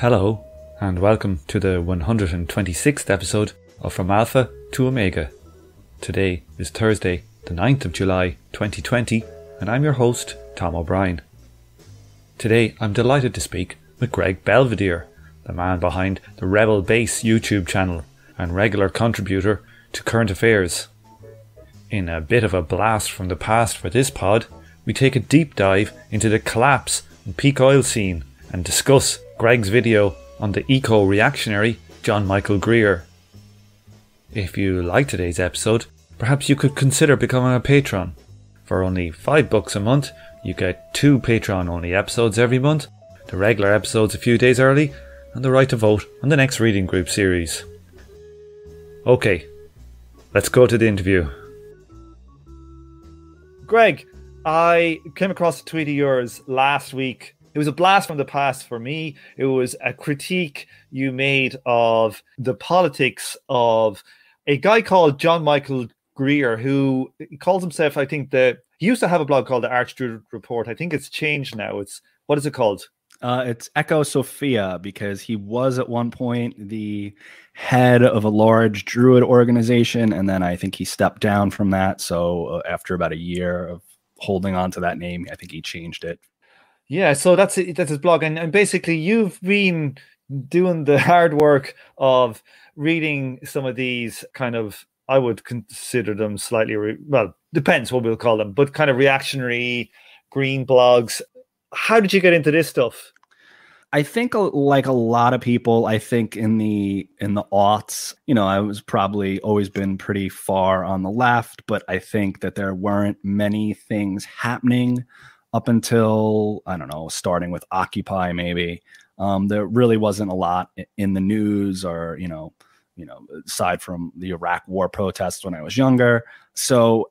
Hello, and welcome to the 126th episode of From Alpha to Omega. Today is Thursday, the 9th of July 2020, and I'm your host, Tom O'Brien. Today I'm delighted to speak with Greg Belvedere, the man behind the Rebel Base YouTube channel and regular contributor to current affairs. In a bit of a blast from the past for this pod, we take a deep dive into the collapse and peak oil scene and discuss Greg's video on the eco reactionary John Michael Greer. If you like today's episode, perhaps you could consider becoming a patron. For only 5 bucks a month, you get two Patreon only episodes every month, the regular episodes a few days early, and the right to vote on the next reading group series. Okay, let's go to the interview. Greg, I came across a tweet of yours last week it was a blast from the past for me. It was a critique you made of the politics of a guy called John Michael Greer, who calls himself, I think, the he used to have a blog called the Archdruid Report. I think it's changed now. It's what is it called? Uh, it's Ecosophia because he was at one point the head of a large Druid organization, and then I think he stepped down from that. So uh, after about a year of holding on to that name, I think he changed it yeah, so that's it, that's his blog, and, and basically you've been doing the hard work of reading some of these kind of I would consider them slightly re- well depends what we'll call them, but kind of reactionary green blogs. How did you get into this stuff? I think uh, like a lot of people, I think in the in the aughts, you know, I was probably always been pretty far on the left, but I think that there weren't many things happening up until I don't know, starting with Occupy maybe. Um, there really wasn't a lot in the news, or you know, you know, aside from the Iraq War protests when I was younger. So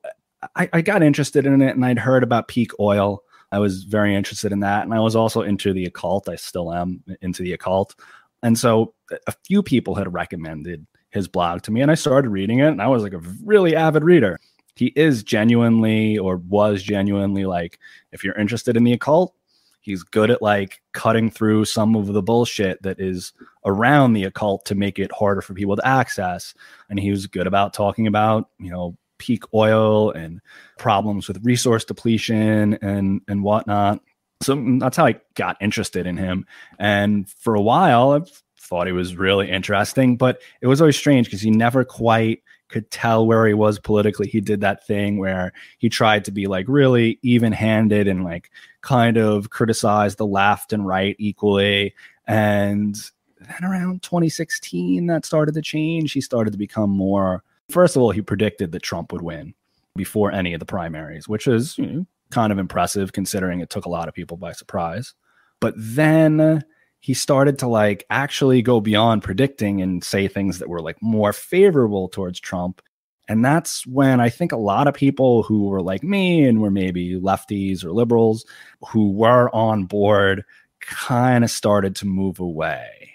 I, I got interested in it, and I'd heard about peak oil. I was very interested in that, and I was also into the occult. I still am into the occult, and so a few people had recommended his blog to me, and I started reading it, and I was like a really avid reader he is genuinely or was genuinely like if you're interested in the occult he's good at like cutting through some of the bullshit that is around the occult to make it harder for people to access. And he was good about talking about you know peak oil and problems with resource depletion and and whatnot. So mm, that's how i got interested in him. And for a while i thought he was really interesting but it was always strange because he never quite could tell where he was politically. He did that thing where he tried to be like really even handed and like kind of criticize the left and right equally. And then around 2016, that started to change. He started to become more, first of all, he predicted that Trump would win before any of the primaries, which is you know, kind of impressive considering it took a lot of people by surprise. But then he started to like actually go beyond predicting and say things that were like more favorable towards Trump. And that's when I think a lot of people who were like me and were maybe lefties or liberals who were on board kind of started to move away.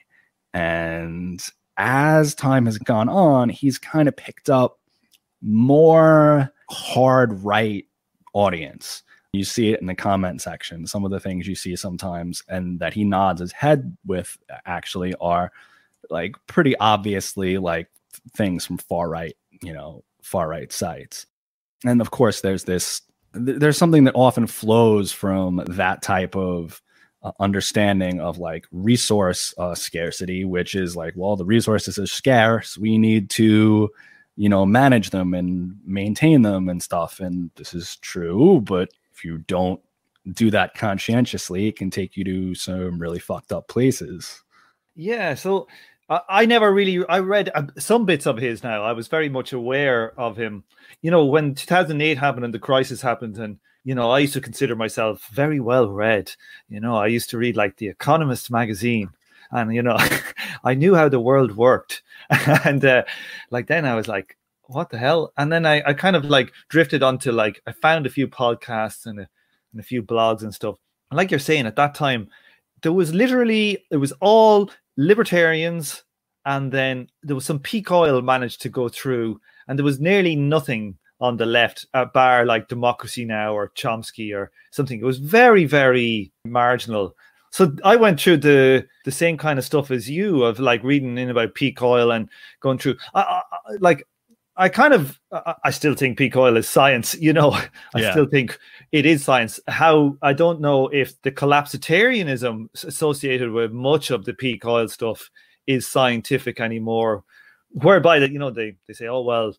And as time has gone on, he's kind of picked up more hard right audience you see it in the comment section. Some of the things you see sometimes and that he nods his head with actually are like pretty obviously like things from far right, you know, far right sites. And of course, there's this, there's something that often flows from that type of uh, understanding of like resource uh, scarcity, which is like, well, the resources are scarce. We need to, you know, manage them and maintain them and stuff. And this is true, but if you don't do that conscientiously, it can take you to some really fucked up places. Yeah. So I, I never really, I read uh, some bits of his now. I was very much aware of him. You know, when 2008 happened and the crisis happened, and, you know, I used to consider myself very well read. You know, I used to read like The Economist magazine and you know i knew how the world worked and uh, like then i was like what the hell? And then I, I kind of like drifted onto like I found a few podcasts and a, and a few blogs and stuff. And like you're saying, at that time, there was literally it was all libertarians, and then there was some peak oil managed to go through, and there was nearly nothing on the left, at bar like Democracy Now or Chomsky or something. It was very, very marginal. So I went through the the same kind of stuff as you of like reading in about peak oil and going through. I, I, like I kind of I still think peak oil is science. You know, I yeah. still think it is science. How I don't know if the collapsitarianism associated with much of the peak oil stuff is scientific anymore. Whereby that you know they they say, oh well,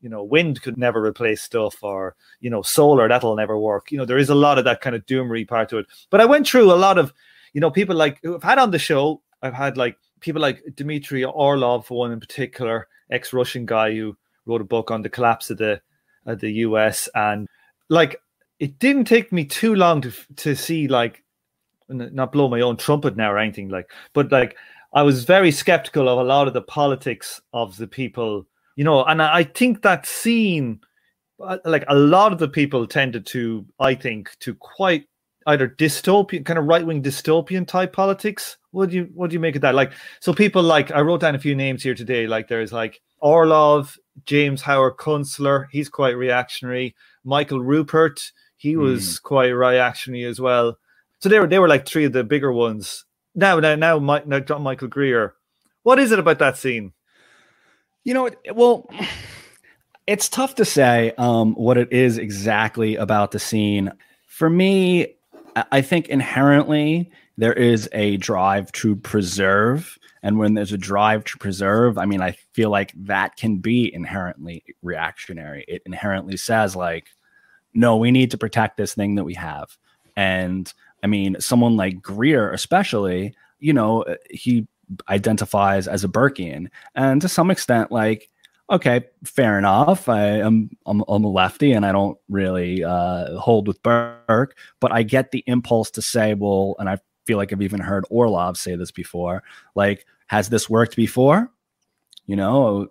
you know, wind could never replace stuff, or you know, solar that'll never work. You know, there is a lot of that kind of doomery part to it. But I went through a lot of you know, people like I've had on the show, I've had like people like Dmitry Orlov, one in particular, ex-Russian guy who wrote a book on the collapse of the of the US, and like it didn't take me too long to to see like not blow my own trumpet now or anything like, but like I was very skeptical of a lot of the politics of the people, you know, and I think that scene, uh, like a lot of the people tended to, I think, to quite either dystopian, kind of right wing dystopian type politics. What do you what do you make of that? Like, so people like I wrote down a few names here today. Like, there's like Orlov, James Howard Kunstler, he's quite reactionary. Michael Ruppert, he was mm. quite reactionary as well. So they were they were like three of the bigger ones. Now, now, now, Mike, now John Michael Greer. What is it about that scene? You know, well, it's tough to say um, what it is exactly about the scene. For me, I think inherently there is a drive to preserve. And when there's a drive to preserve, I mean, I feel like that can be inherently reactionary. It inherently says, like, no, we need to protect this thing that we have. And I mean, someone like Greer, especially, you know, he identifies as a Burkean. And to some extent, like, okay, fair enough. I am I'm, I'm, a lefty and I don't really uh, hold with Burke, but I get the impulse to say, well, and I feel like I've even heard Orlov say this before, like, has this worked before? You know,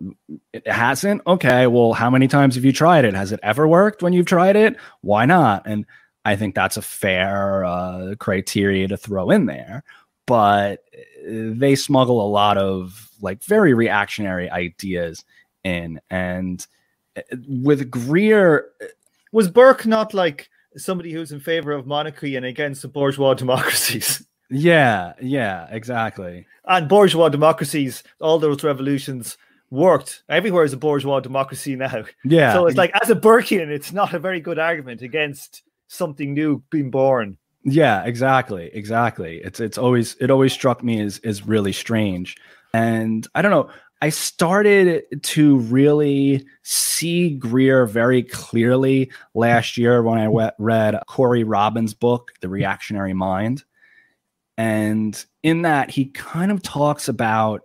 it hasn't. Okay, well, how many times have you tried it? Has it ever worked when you've tried it? Why not? And I think that's a fair uh, criteria to throw in there. But they smuggle a lot of like very reactionary ideas in. And uh, with Greer, uh, was Burke not like somebody who's in favor of monarchy and against the bourgeois democracies? Yeah, yeah, exactly. And bourgeois democracies, all those revolutions worked. Everywhere is a bourgeois democracy now. Yeah. So it's like, as a Burkean, it's not a very good argument against something new being born. Yeah, exactly, exactly. It's it's always it always struck me as is really strange, and I don't know. I started to really see Greer very clearly last year when I read Corey Robin's book, The Reactionary Mind. And in that, he kind of talks about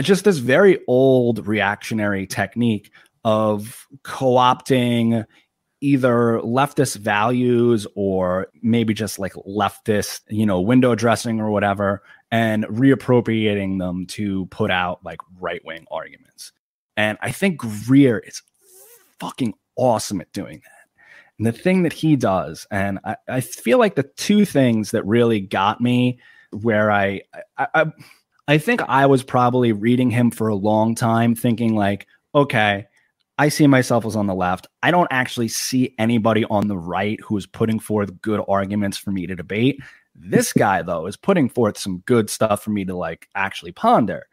just this very old reactionary technique of co opting either leftist values or maybe just like leftist, you know, window dressing or whatever, and reappropriating them to put out like right wing arguments. And I think Greer is fucking awesome at doing that. And the thing that he does, and I, I feel like the two things that really got me where I, I, I I think I was probably reading him for a long time, thinking like, okay, I see myself as on the left. I don't actually see anybody on the right who is putting forth good arguments for me to debate. This guy, though, is putting forth some good stuff for me to like actually ponder.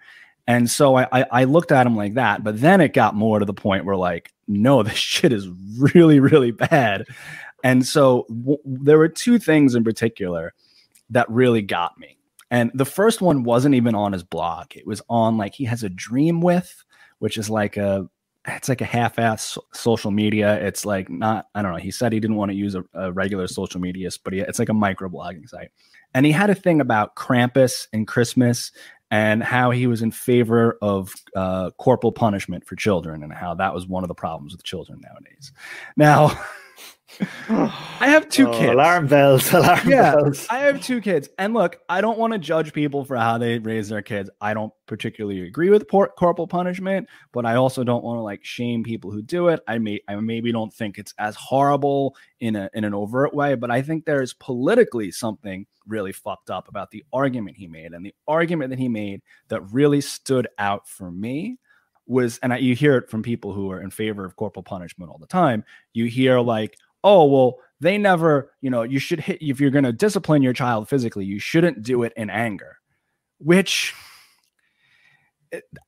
And so I, I, looked at him like that, but then it got more to the point where like, no, this shit is really, really bad. And so w- there were two things in particular that really got me. And the first one wasn't even on his blog. It was on like he has a Dreamwidth, which is like a it's like a half-ass social media. It's like not, I don't know. He said he didn't want to use a, a regular social media, but he, it's like a microblogging site. And he had a thing about Krampus and Christmas and how he was in favor of uh, corporal punishment for children and how that was one of the problems with children nowadays. Now, I have two oh, kids. Alarm bells. Alarm yeah, bells. I have two kids. And look, I don't want to judge people for how they raise their kids. I don't particularly agree with por- corporal punishment, but I also don't want to like shame people who do it. I may I maybe don't think it's as horrible in a in an overt way, but I think there is politically something really fucked up about the argument he made. And the argument that he made that really stood out for me was, and I, you hear it from people who are in favor of corporal punishment all the time. You hear like, oh well they never you know you should hit if you're going to discipline your child physically you shouldn't do it in anger which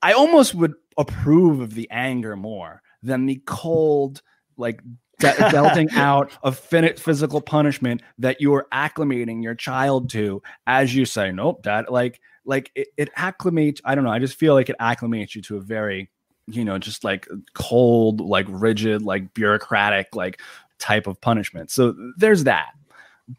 i almost would approve of the anger more than the cold like de- dealt out of finite physical punishment that you are acclimating your child to as you say nope that like like it, it acclimates i don't know i just feel like it acclimates you to a very you know just like cold like rigid like bureaucratic like type of punishment. So there's that.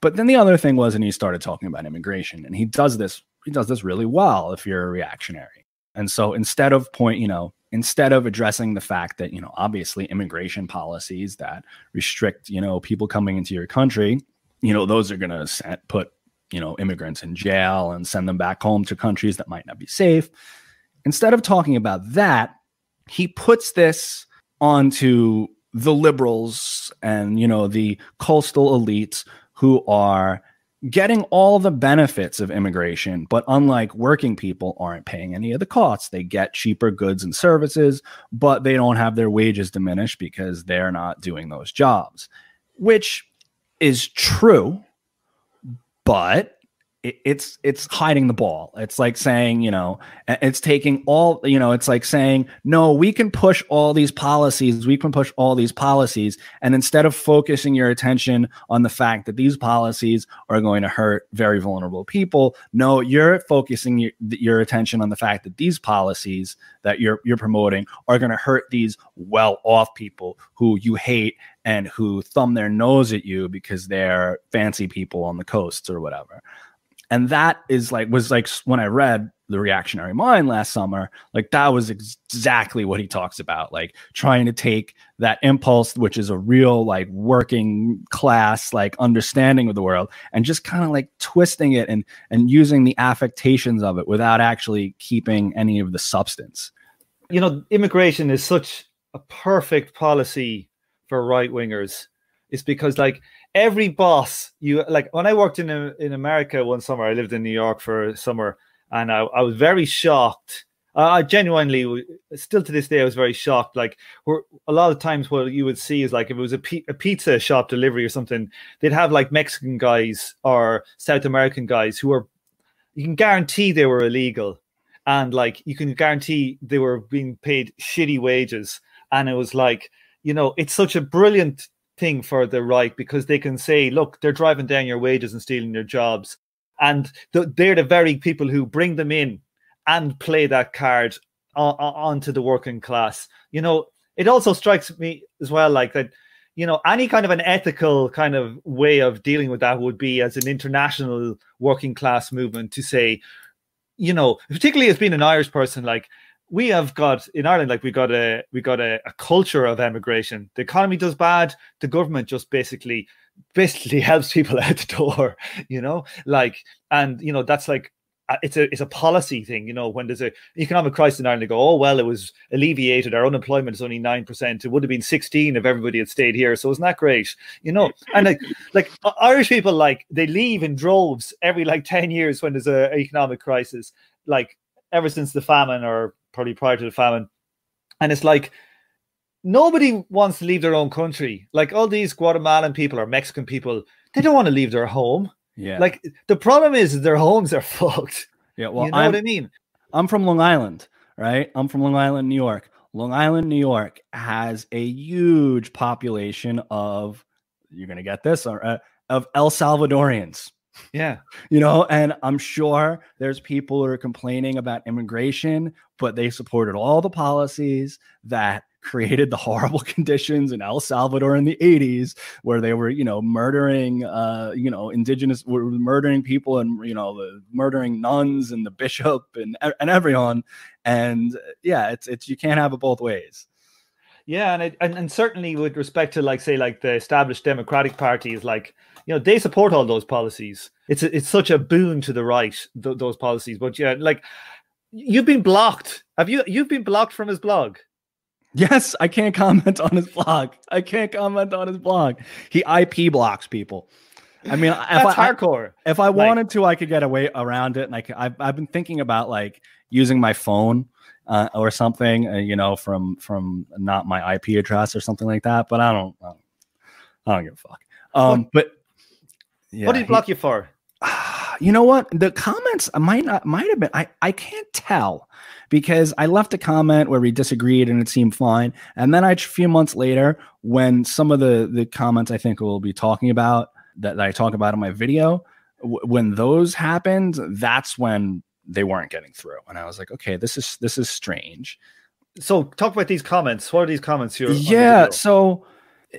But then the other thing was and he started talking about immigration and he does this he does this really well if you're a reactionary. And so instead of point you know instead of addressing the fact that you know obviously immigration policies that restrict you know people coming into your country you know those are going to put you know immigrants in jail and send them back home to countries that might not be safe. Instead of talking about that he puts this onto the liberals and you know the coastal elites who are getting all the benefits of immigration, but unlike working people, aren't paying any of the costs. They get cheaper goods and services, but they don't have their wages diminished because they're not doing those jobs, which is true. But it, it's it's hiding the ball. It's like saying, you know, it's taking all, you know, it's like saying, no, we can push all these policies, we can push all these policies, and instead of focusing your attention on the fact that these policies are going to hurt very vulnerable people, no, you're focusing your, your attention on the fact that these policies that you're you're promoting are going to hurt these well-off people who you hate and who thumb their nose at you because they're fancy people on the coasts or whatever and that is like was like when i read the reactionary mind last summer like that was exactly what he talks about like trying to take that impulse which is a real like working class like understanding of the world and just kind of like twisting it and and using the affectations of it without actually keeping any of the substance. You know immigration is such a perfect policy for right wingers is because like every boss you like when I worked in in America one summer, I lived in New York for a summer, and I, I was very shocked. I genuinely, still to this day, I was very shocked. Like, a lot of times, what you would see is like if it was a, p- a pizza shop delivery or something, they'd have like Mexican guys or South American guys who are, you can guarantee they were illegal, and like you can guarantee they were being paid shitty wages, and it was like, you know, it's such a brilliant thing for the right because they can say, look, they're driving down your wages and stealing your jobs. And they're the very people who bring them in and play that card on, onto the working class. You know, it also strikes me as well like that, you know, any kind of an ethical kind of way of dealing with that would be as an international working class movement to say, you know, particularly as being an Irish person, like, we have got in Ireland, like we got a we got a, a, culture of emigration. The economy does bad, the government just basically basically helps people out the door, you know, like and you know that's like uh, it's a it's a policy thing, you know. When there's a economic crisis in Ireland, they go, oh well, it was alleviated. Our unemployment is only nine percent. It would have been sixteen if everybody had stayed here. So isn't that great, you know? And like like Irish people, like they leave in droves every like ten years when there's a economic crisis, like ever since the famine or probably prior to the famine. And it's like nobody wants to leave their own country. Like all these Guatemalan people or Mexican people, they don't want to leave their home. Yeah. Like the problem is their homes are fucked. Yeah. Well, you know I'm, what I mean? I'm from Long Island, right? I'm from Long Island, New York. Long Island, New York has a huge population of, you're going to get this, or, uh, of El Salvadorians. Yeah. You know, and I'm sure there's people who are complaining about immigration, but they supported all the policies that created the horrible conditions in El Salvador in the 80s where they were, you know, murdering uh, you know, indigenous were murdering people and you know, the murdering nuns and the bishop and and everyone. And yeah, it's it's you can't have it both ways. Yeah, and, it, and and certainly with respect to like say like the established Democratic Party is like you know they support all those policies. It's a, it's such a boon to the right th- those policies. But yeah, like you've been blocked. Have you? You've been blocked from his blog. Yes, I can't comment on his blog. I can't comment on his blog. He IP blocks people. I mean, if That's I, hardcore. If I like, wanted to, I could get away around it. And I could, I've, I've been thinking about like using my phone uh, or something, uh, you know, from from not my IP address or something like that. But I don't, I don't I don't give a fuck. Um, What- but yeah, what did he he- block you for? you know what the comments might not might have been i i can't tell because i left a comment where we disagreed and it seemed fine and then I, a few months later when some of the the comments i think we'll be talking about that, that i talk about in my video w- when those happened that's when they weren't getting through and i was like okay this is this is strange So talk about these comments. What are these comments here? yeah so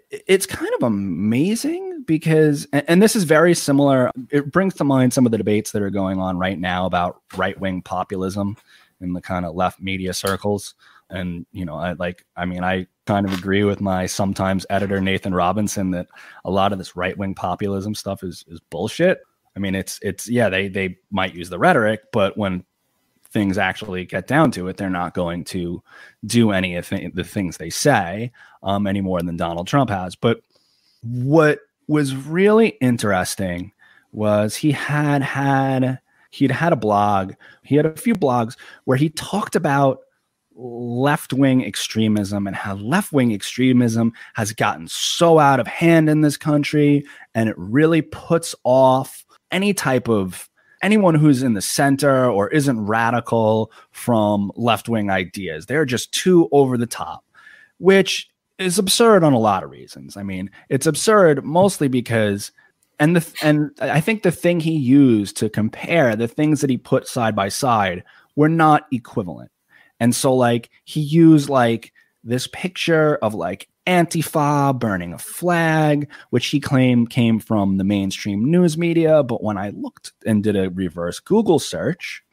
it's kind of amazing because and, this is very similar it brings to mind some of the debates that are going on right now about right-wing populism in the kind of left media circles and you know i like i mean i kind of agree with my sometimes editor nathan robinson that a lot of this right-wing populism stuff is is bullshit i mean it's it's yeah they they might use the rhetoric but when things actually get down to it they're not going to do any of the things they say um, any more than Donald Trump has. But what was really interesting was he had had he'd had a blog. He had a few blogs where he talked about left wing extremism and how left wing extremism has gotten so out of hand in this country, and it really puts off any type of anyone who's in the center or isn't radical from left wing ideas. They're just too over the top, which is absurd on a lot of reasons. I mean, it's absurd mostly because and the and I think the thing he used to compare the things that he put side by side were not equivalent. And so like he used like this picture of like Antifa burning a flag, which he claimed came from the mainstream news media. But when I looked and did a reverse Google search,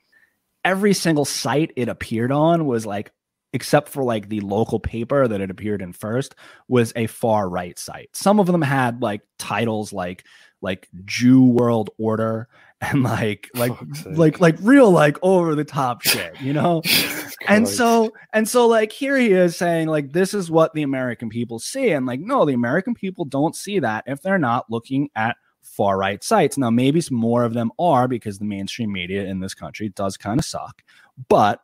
every single site it appeared on was like, except for like the local paper that it appeared in first, was a far right site. Some of them had like titles like like Jew World Order and like like like like real like over the top shit, you know? and so and so like here he is saying like this is what the american people see. And like no the american people don't see that if they're not looking at far right sites. Now maybe some more of them are because the mainstream media in this country does kind of suck but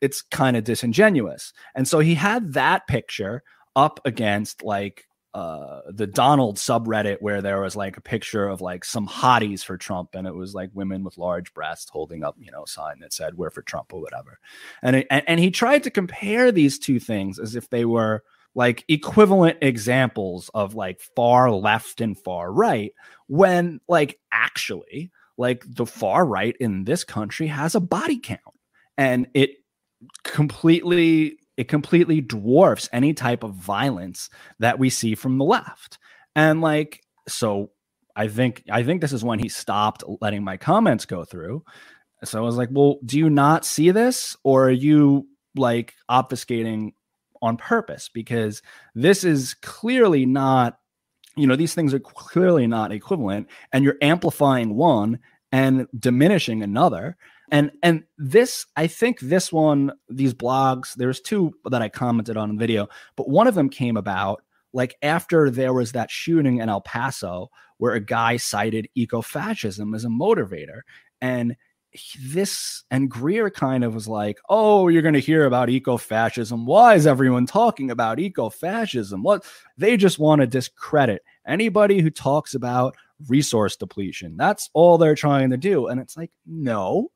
it's kind of disingenuous. And so he had that picture up against like uh, the Donald subreddit where there was like a picture of like some hotties for Trump, and it was like women with large breasts holding up, you know, a sign that said "We're for Trump" or whatever. And it, and, and he tried to compare these two things as if they were like equivalent examples of like far left and far right, when like actually like the far right in this country has a body count, and it completely it completely dwarfs any type of violence that we see from the left. And like so I think I think this is when he stopped letting my comments go through. So I was like, "Well, do you not see this or are you like obfuscating on purpose because this is clearly not you know, these things are clearly not equivalent and you're amplifying one and diminishing another and and this i think this one these blogs there's two that i commented on in the video but one of them came about like after there was that shooting in el paso where a guy cited ecofascism as a motivator. And this and greer kind of was like oh you're going to hear about ecofascism. Why is everyone talking about ecofascism? What they just want to discredit anybody who talks about resource depletion. That's all they're trying to do. And it's like no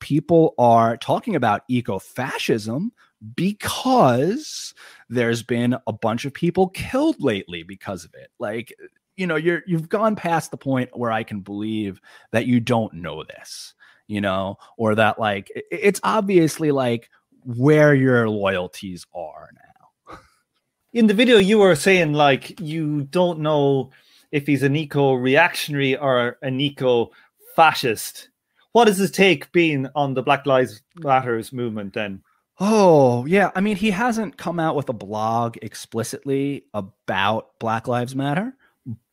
people are talking about eco fascism because there's been a bunch of people killed lately because of it. Like, you know, you're you've gone past the point where I can believe that you don't know this, you know, or that like it's obviously like where your loyalties are now. in the video you were saying like you don't know if he's an eco reactionary or an eco fascist what is his take being on the black lives matters movement then Oh, yeah. I mean, he hasn't come out with a blog explicitly about Black Lives Matter,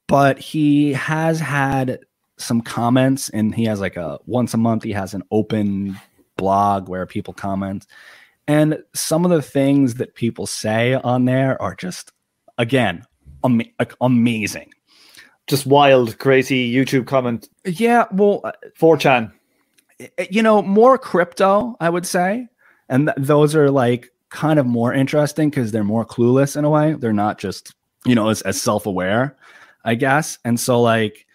but he has had some comments and he has like a once a month he has an open blog where people comment and some of the things that people say on there are just again like, amazing. just wild crazy youtube comment Yeah, well, 4chan eh, Eh, you know, more crypto, I would say. And th- those are like kind of more interesting because they're more clueless in a way. They're not just you know, as, as self aware, I guess. And so, like,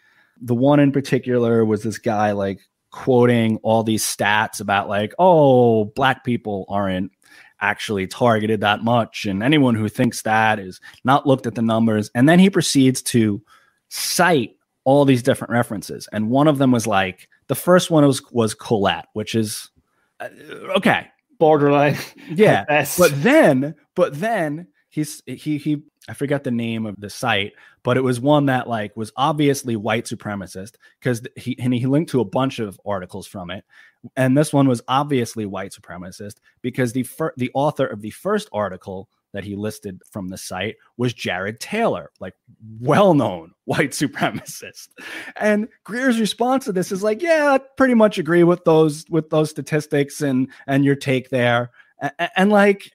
the one in particular was this guy, like, quoting all these stats about, like, oh, black people aren't actually targeted that much. And anyone who thinks that is not looked at the numbers. And then he proceeds to cite all these different references. And one of them was like, the first one was, was Quillette, which is uh, okay. Borderline. Yeah. but then, but then he's, he, he, I forget the name of the site, but it was one that like was obviously white supremacist because he and he linked to a bunch of articles from it, and this one was obviously white supremacist because the fir- the author of the first article that he listed from the site was Jared Taylor, like well known white supremacist. And Greer's response to this is like, yeah, I pretty much agree with those with those statistics and and your take there. And, and like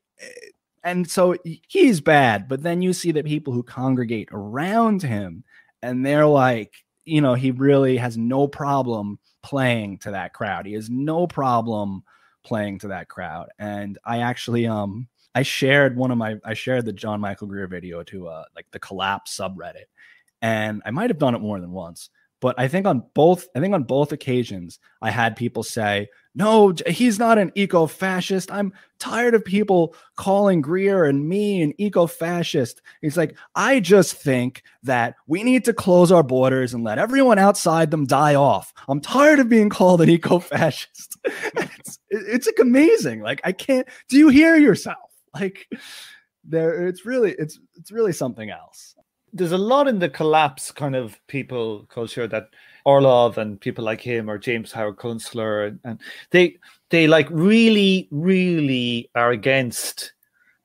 and so he's bad, but then you see the people who congregate around him and they're like, you know, he really has no problem playing to that crowd. He has no problem playing to that crowd. And I actually um I shared one of my I shared the John Michael Greer video to uh like the collapse subreddit. And I might have done it more than once, but I think on both I think on both occasions I had people say, no, he's not an eco fascist. I'm tired of people calling Greer and me an eco fascist. He's like, I just think that we need to close our borders and let everyone outside them die off. I'm tired of being called an eco fascist. it's, it's like amazing. Like, I can't, do you hear yourself? Like, there, it's really, it's, it's really something else. There's a lot in the collapse kind of people culture that Orlov and people like him or James Howard Kunstler and, and they they like really really are against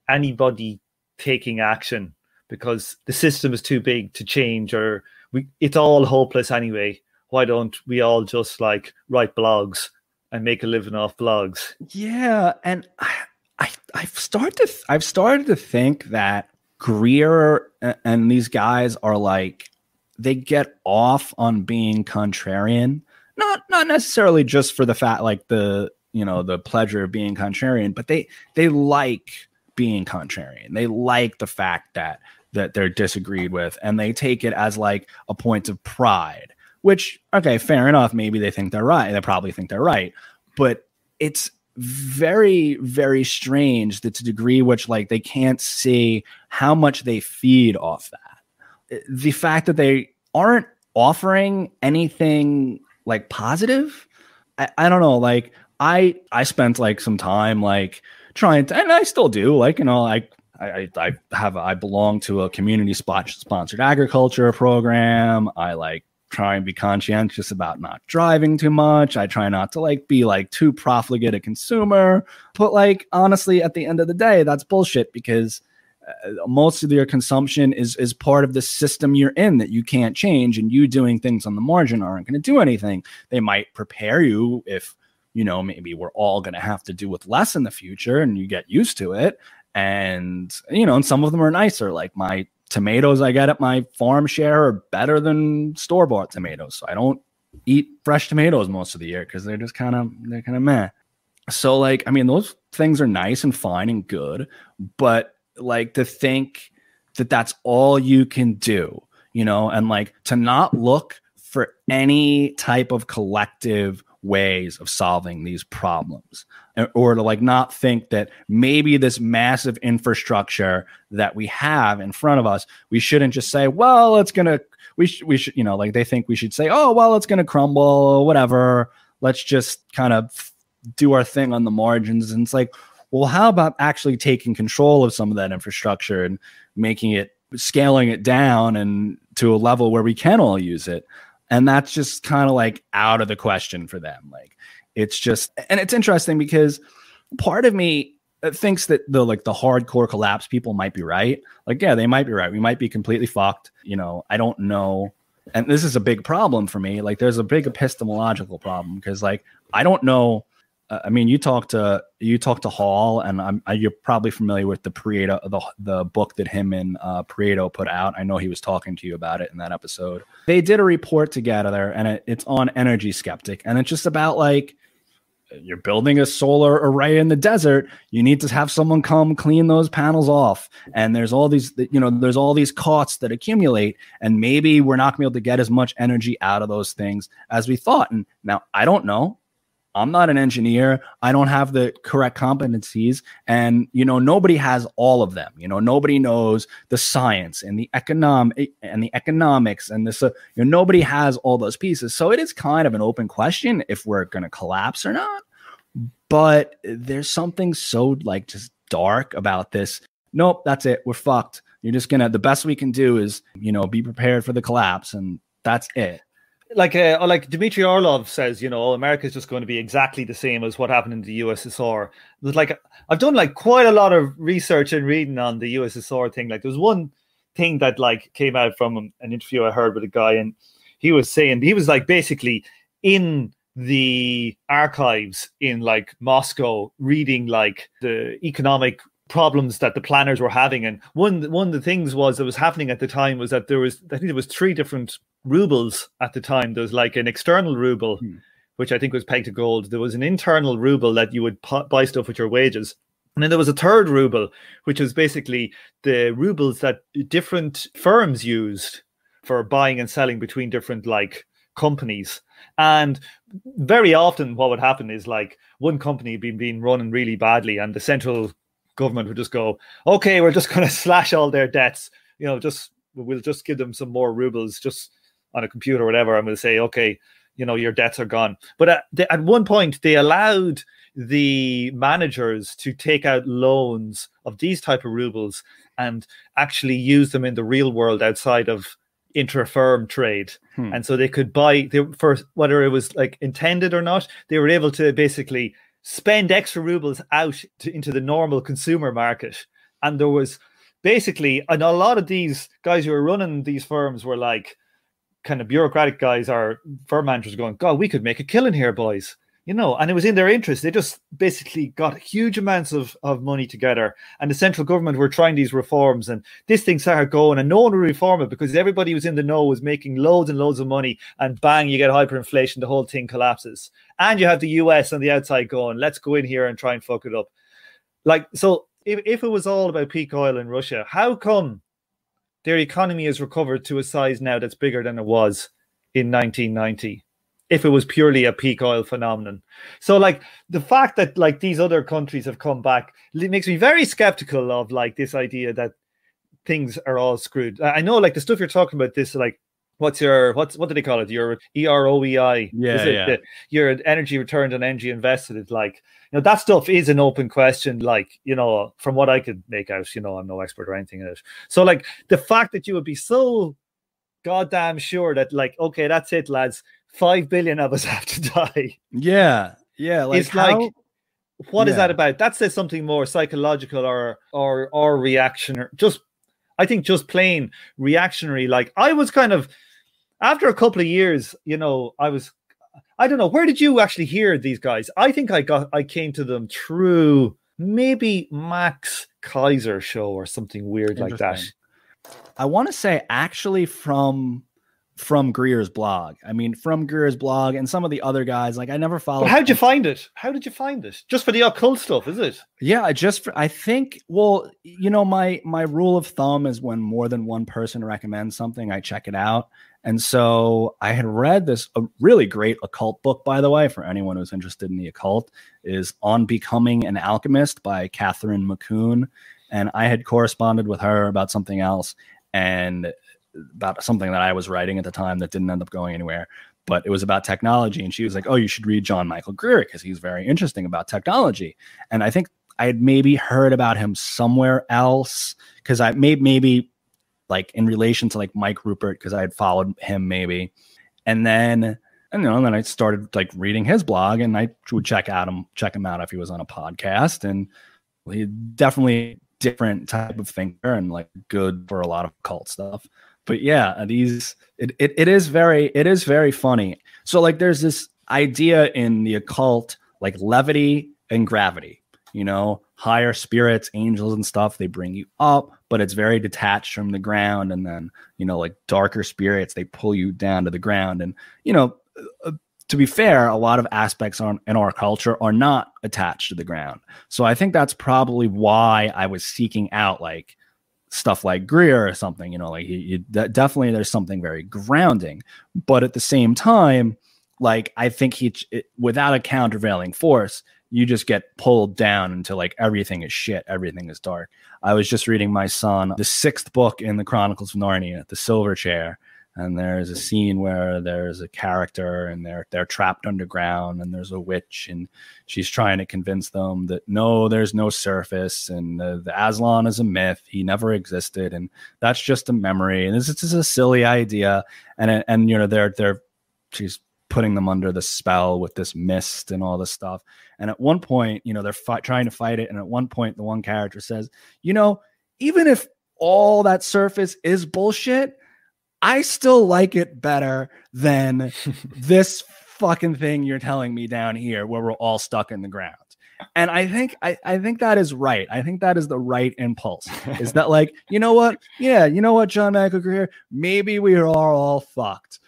anybody taking action because the system is too big to change or we it's all hopeless anyway. Why don't we all just like write blogs and make a living off blogs? Yeah, and I, I I've started to I've started to think that Greer and these guys are like they get off on being contrarian. Not not necessarily just for the fact like the you know the pleasure of being contrarian, but they they like being contrarian. They like the fact that that they're disagreed with and they take it as like a point of pride which okay fair enough maybe they think they're right they probably think they're right but it's very very strange to degree which like they can't see how much they feed off that uh, the fact that they aren't offering anything like positive. I, I don't know. Like I I spent like some time like trying to, and I still do. Like you know, like I, I have I belong to a community spot sponsored agriculture program. I like try and be conscientious about not driving too much. I try not to like be like too profligate a consumer. But like honestly, at the end of the day, that's bullshit because uh, most of your consumption is is part of the system you're in that you can't change and you doing things on the margin aren't going to do anything they might prepare you if you know maybe we're all going to have to do with less in the future and you get used to it and you know and some of them are nicer like my tomatoes i get at my farm share are better than store bought tomatoes. So i don't eat fresh tomatoes most of the year because they're just kind of they're kind of meh. So like i mean those things are nice and fine and good but like to think that that's all you can do, you know, and like to not look for any type of collective ways of solving these problems or to like not think that maybe this massive infrastructure that we have in front of us we shouldn't just say well it's going to we should we should you know like they think we should say oh well it's going to crumble whatever let's just kind of do our thing on the margins and it's like well, how about actually taking control of some of that infrastructure and making it scaling it down and to a level where we can all use it? And that's just kind of like out of the question for them. Like it's just, and it's interesting because part of me uh, thinks that the like the hardcore collapse people might be right. Like, yeah, they might be right. We might be completely fucked. You know, I don't know. And this is a big problem for me. Like, there's a big epistemological problem because, like, I don't know I mean, you talk to you talk to Hall, and I'm, you're probably familiar with the Prieto, the the book that him and uh, Prieto put out. I know he was talking to you about it in that episode. They did a report together, and it, it's on Energy Skeptic, and it's just about like you're building a solar array in the desert you need to have someone come clean those panels off. And there's all these you know there's all these costs that accumulate and maybe we're not going to be able to get as much energy out of those things as we thought. And now i don't know I'm not an engineer. I don't have the correct competencies. And, you know, nobody has all of them. You know, nobody knows the science and the economic and the economics and this, uh, you know, nobody has all those pieces. So it is kind of an open question if we're going to collapse or not. But there's something so like just dark about this. Nope, that's it. We're fucked. You're just going to, the best we can do is, you know, be prepared for the collapse. And that's it like uh, like Dmitry Orlov says, you know, America is just going to be exactly the same as what happened in the USSR. There's like I've done like quite a lot of research and reading on the USSR thing. Like there's one thing that like came out from an interview I heard with a guy, and he was saying he was like basically in the archives in like Moscow reading like the economic problems that the planners were having and one one of the things was that was happening at the time was that there was I think there was three different rubles at the time. There was like an external ruble, hmm. which I think was pegged to gold. There was an internal ruble that you would buy stuff with your wages. And then there was a third ruble, which was basically the rubles that different firms used for buying and selling between different like companies. And very often what would happen is like one company being being running really badly and the central government would just go, okay, we're just going to slash all their debts. You know, just we'll just give them some more rubles, just on a computer or whatever, I'm going to say, okay, you know, your debts are gone. But at, at one point, they allowed the managers to take out loans of these type of rubles and actually use them in the real world outside of intra-firm trade hmm. and so they could buy they, for whether it was like intended or not they were able to basically spend extra rubles out to, into the normal consumer market and there was basically and a lot of these guys who were running these firms were like kind of bureaucratic guys are firm managers going, God, we could make a killing here, boys. You know, and it was in their interest. They just basically got huge amounts of, of money together. And the central government were trying these reforms, and this thing started going, and no one would reform it because everybody was in the know was making loads and loads of money, and bang, you get hyperinflation, the whole thing collapses. And you have the US on the outside going, let's go in here and try and fuck it up. Like, so if, if it was all about peak oil in Russia, how come their economy has recovered to a size now that's bigger than it was in 1990 if it was purely a peak oil phenomenon. So like the fact that like these other countries have come back makes me very skeptical of like this idea that things are all screwed. I know like the stuff you're talking about this like what's your what's what do they call it? Your eroei yeah, yeah. The, your energy returned on energy invested? It's like you know that stuff is an open question like you know from what i could make out you know i'm no expert or anything in it. So like the fact that you would be so goddamn sure that like okay that's it lads five billion of us have to die. Yeah yeah like it's how... like what yeah. is that about? That says something more psychological or or or reaction just i think just plain reactionary. Like i was kind of after a couple of years you know i was I don't know. Where did you actually hear these guys? I think I got I came to them through maybe Max Keiser show or something weird like that. I want to say actually from from Greer's blog. I mean, from Greer's blog and some of the other guys. Like, I never followed. how'd you find it? How did you find it? Just for the occult stuff, is it? Yeah, I just I think. Well, you know, my my rule of thumb is when more than one person recommends something, I check it out. And so I had read this a really great occult book, by the way, for anyone who's interested in the occult, is On Becoming an Alchemist by Catherine MacCoun. And I had corresponded with her about something else and about something that I was writing at the time that didn't end up going anywhere. But it was about technology. And she was like, Oh, you should read John Michael Greer because he's very interesting about technology. And I think I had maybe heard about him somewhere else because I may maybe like in relation to like Mike Ruppert because I had followed him maybe, and then and you know and then I started like reading his blog and I would check out him check him out if he was on a podcast and he definitely different type of thinker and like good for a lot of cult stuff. But yeah, uh, these it, it, it is very it is very funny. So like there's this idea in the occult like levity and gravity you know, higher spirits, angels and stuff, they bring you up, but it's very detached from the ground. And then, you know, like darker spirits, they pull you down to the ground. And, you know, uh, to be fair, a lot of aspects on, in our culture are not attached to the ground. So I think that's probably why I was seeking out like stuff like Greer or something. You know, like he, definitely there's something very grounding, but at the same time, like I think he it, without a countervailing force, you just get pulled down into like everything is shit, everything is dark. I was just reading my son the sixth book in the Chronicles of Narnia, The Silver Chair, and there's a scene where there's a character and they're they're trapped underground and there's a witch and she's trying to convince them that no there's no surface and the, the Aslan is a myth. He never existed. And that's just a memory. And this is just a silly idea. And and you know they're they're she's putting them under the spell with this mist and all this stuff and at one point you know they're fi- trying to fight it and at one point the one character says you know even if all that surface is bullshit I still like it better than this fucking thing you're telling me down here where we're all stuck in the ground. And I think I, I think that is right. I think that is the right impulse. Is that like, you know what? Yeah, you know what, John Michael Greer? Maybe we are all fucked.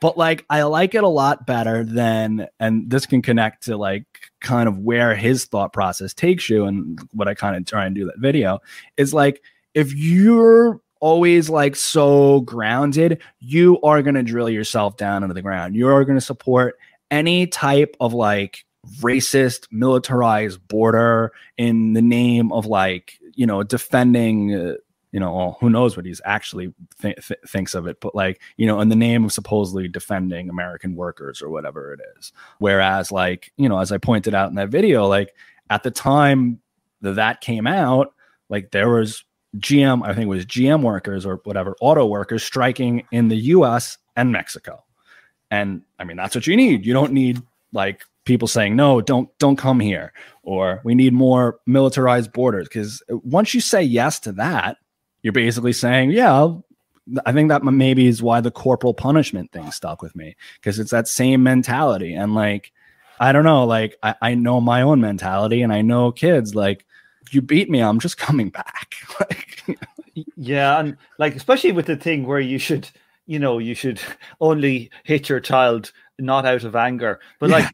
But like I like it a lot better than and this can connect to like kind of where his thought process takes you and what I kind of try and do that video is like if you're always like so grounded, you are going to drill yourself down into the ground. You are going to support any type of like racist, militarized border in the name of like, you know, defending. Uh, you know, well, who knows what he's actually th- th- thinks of it, but like, you know, in the name of supposedly defending American workers or whatever it is. Whereas, like, you know, as I pointed out in that video, like at the time that that came out, like there was GM, I think it was GM workers or whatever, auto workers striking in the US and Mexico. And I mean, that's what you need. You don't need like people saying, no, don't, don't come here, or we need more militarized borders. Because once you say yes to that, you're basically saying, yeah, I think that maybe is why the corporal punishment thing stuck with me because it's that same mentality. And like, I don't know, like, I, I know my own mentality and I know kids like, you beat me, I'm just coming back. yeah, and like especially with the thing where you should, you know, you should only hit your child not out of anger, but like.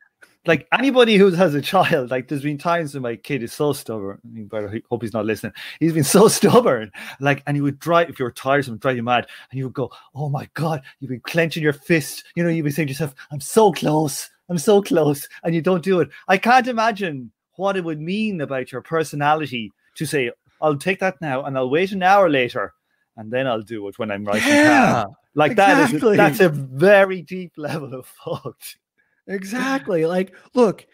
Like anybody who has a child, like there's been times when my kid is so stubborn. I hope he's not listening. He's been so stubborn, like, and he would drive if you're tiresome, drive you mad, and you would go, "Oh my god!" You'd be clenching your fist. You know, you'd be saying to yourself, "I'm so close, I'm so close," and you don't do it. I can't imagine what it would mean about your personality to say, I'll take that now and I'll wait an hour later and then I'll do it when I'm right." Yeah, like exactly. that is that's a very deep level of fucked. Exactly. Like, look,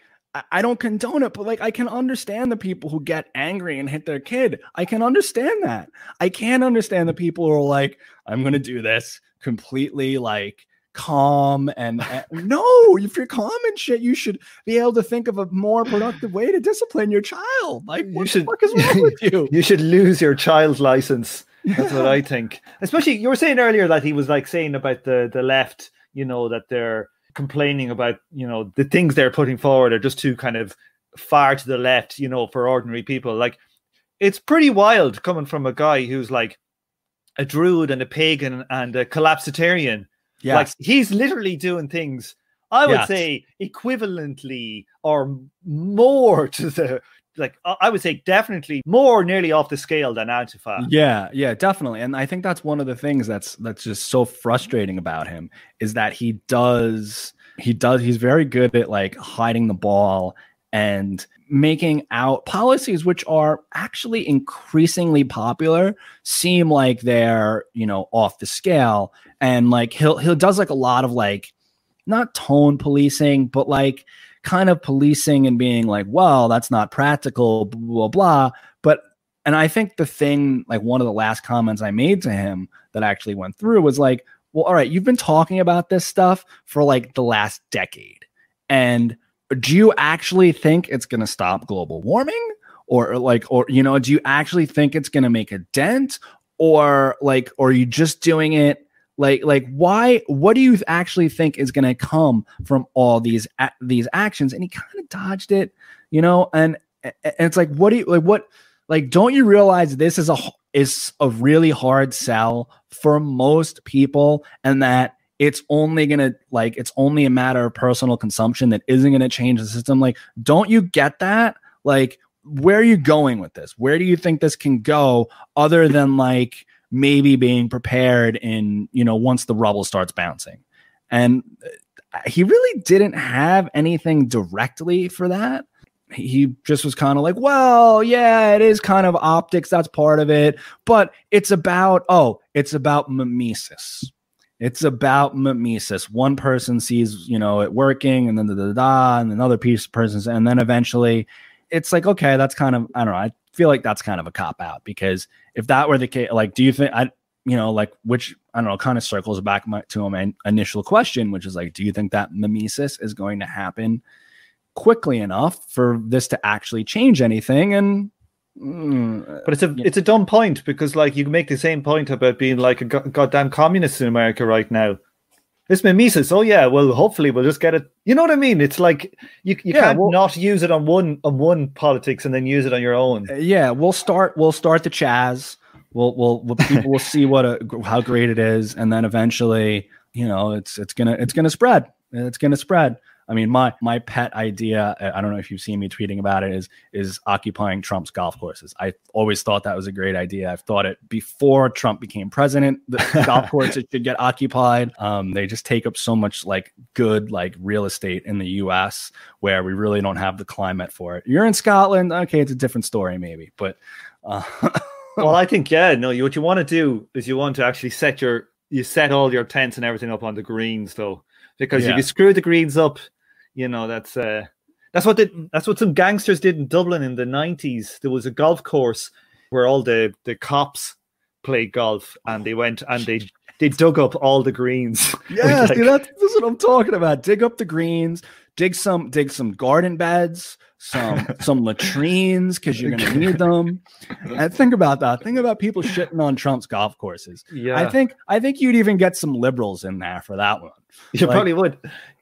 I don't condone it, but like I can understand the people who get angry and hit their kid. I can understand that. I can't understand the people who are like, I'm gonna do this completely like calm and, and no if you're calm and shit you should be able to think of a more productive way to discipline your child like what you should, the fuck is wrong with you you should lose your child's license that's yeah. what i think especially you were saying earlier that he was like saying about the the left you know that they're complaining about you know the things they're putting forward are just too kind of far to the left you know for ordinary people like it's pretty wild coming from a guy who's like a druid and a pagan and a collapsitarian yeah. Like he's literally doing things I would yes. say equivalently or more to the like I would say definitely more nearly off the scale than Antifa. Yeah, yeah, definitely. And I think that's one of the things that's that's just so frustrating about him is that he does he does he's very good at like hiding the ball and making out policies which are actually increasingly popular seem like they're you know off the scale and like he'll he'll does like a lot of like not tone policing but like kind of policing and being like well that's not practical blah blah blah. But and i think the thing like one of the last comments i made to him that actually went through was like well all right you've been talking about this stuff for like the last decade. And do you actually think it's going to stop global warming? Or uh, like or you know do you actually think it's going to make a dent? Or like or are you just doing it like like why what do you actually think is going to come from all these these actions and he kind of dodged it you know and and it's like what do you like what like don't you realize this is a is a really hard sell for most people and that it's only gonna like it's only a matter of personal consumption that isn't gonna change the system. Like, don't you get that? Like, where are you going with this? Where do you think this can go other than like maybe being prepared in, you know, once the rubble starts bouncing? And uh, he really didn't have anything directly for that. He just was kind of like, well, yeah, it is kind of optics. That's part of it. But it's about, oh, it's about mimesis. It's about mimesis. One person sees, you know, it working and then da da da, and another piece of person's, and then eventually it's like, okay, that's kind of, I don't know. I feel like that's kind of a cop out because if that were the case, like, do you think I, you know, like which I don't know, kind of circles back my, to my initial question, which is like, do you think that mimesis is going to happen quickly enough for this to actually change anything? And mm, but it's a it's a dumb point because like you can make the same point about being like a go- goddamn communist in America right now. This mimesis, oh yeah, well hopefully we'll just get it. You know what I mean? It's like you, you yeah, can't well, not use it on one on one politics and then use it on your own. Uh, yeah, we'll start we'll start the Chaz we'll we'll, we'll people will see what a, how great it is, and then eventually, you know, it's it's gonna it's gonna spread. It's gonna spread. I mean, my my pet idea, I don't know if you've seen me tweeting about it, is is occupying Trump's golf courses. I always thought that was a great idea. I've thought it before Trump became president. The golf courses should get occupied. Um, they just take up so much like good like real estate in the U.S. where we really don't have the climate for it. You're in Scotland, okay, it's a different story maybe, but. Uh, well, I think yeah, no. You, what you want to do is you want to actually set your you set all your tents and everything up on the greens though, because yeah. if you screw the greens up, you know that's uh that's what did that's what some gangsters did in Dublin in the nineties. There was a golf course where all the the cops played golf, and they went and they they dug up all the greens. Yeah, like, that's, that's what I'm talking about. Dig up the greens, dig some dig some garden beds, some some latrines because you're gonna need them. And think about that. Think about people shitting on Trump's golf courses. Yeah, I think I think you'd even get some liberals in there for that one. You like, probably would.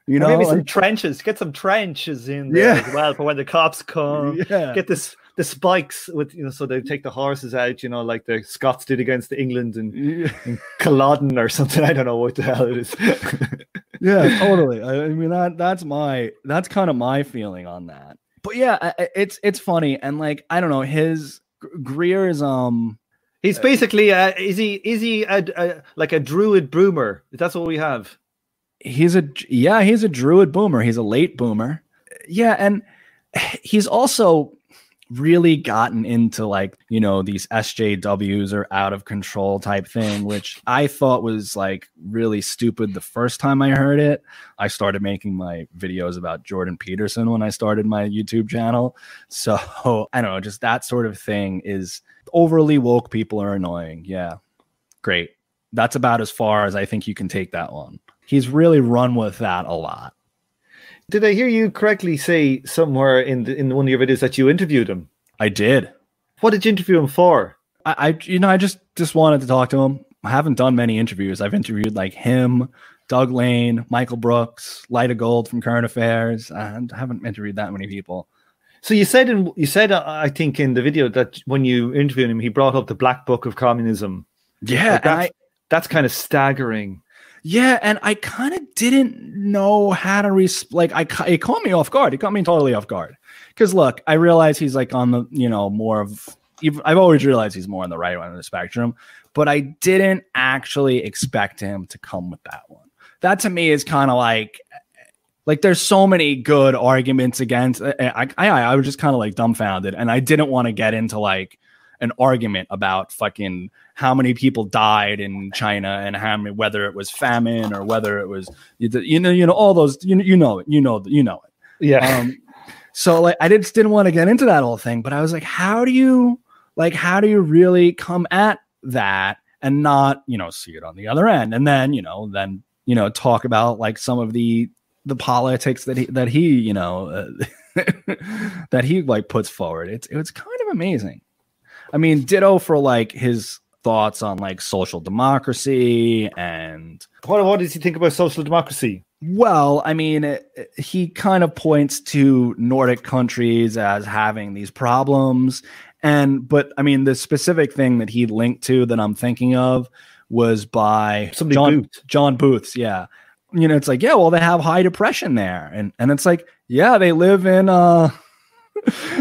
You know, maybe some trenches. Get some trenches in there yeah. as well for when the cops come. Yeah. Get this the spikes with you know, so they take the horses out, you know, like the Scots did against England and, yeah. and Culloden or something. I don't know what the hell it is. yeah, totally. I, mean that that's my that's kind of my feeling on that but yeah, it's it's funny and like I don't know his Greer's um he's basically uh is he is he a, a like a druid boomer? That's what we have. He's a yeah, he's a druid boomer. He's a late boomer. Yeah, and he's also really gotten into like you know these SJWs are out of control type thing, which I thought was like really stupid the first time I heard it. I started making my videos about Jordan Peterson when I started my YouTube channel, so I don't know, just that sort of thing is overly woke. People are annoying. Yeah, great. That's about as far as I think you can take that one. He's really run with that a lot. Did I hear you correctly say somewhere in the, in one of your videos that you interviewed him? I did. What did you interview him for? I, I you know I just just wanted to talk to him. I haven't done many interviews. I've interviewed like him, Doug Lain, Michael Brooks, Lyta Gold from Current Affairs. And I haven't interviewed that many people. So you said in you said uh, I think in the video that when you interviewed him, he brought up the Black Book of Communism. Yeah, like that's, I, that's kind of staggering. Yeah, and I kind of didn't know how to res- like I it caught me off guard. It caught me totally off guard. Cuz look, I realize he's like on the, you know, more of I've always realized he's more on the right end of the spectrum, but I didn't actually expect him to come with that one. That to me is kind of like like there's so many good arguments against eh, eh, I I, I was just kind of like dumbfounded and I didn't want to get into like an argument about fucking how many people died in China and how many, whether it was famine or whether it was you know you know all those you, you know it you know you know it. Yeah. Um, so like I just didn't want to get into that whole thing but I was like how do you like how do you really come at that and not you know see it on the other end? And then you know then you know talk about like some of the the politics that he that he you know uh, that he like puts forward. It's it's kind of amazing I mean, ditto for like his thoughts on like social democracy and what what does he think about social democracy? Well, I mean, it, he kind of points to Nordic countries as having these problems and but I mean the specific thing that he linked to that I'm thinking of was by Somebody John Booth. John Booth's. Yeah, you know, it's like yeah, well, they have high depression there, and and it's like yeah, they live in uh.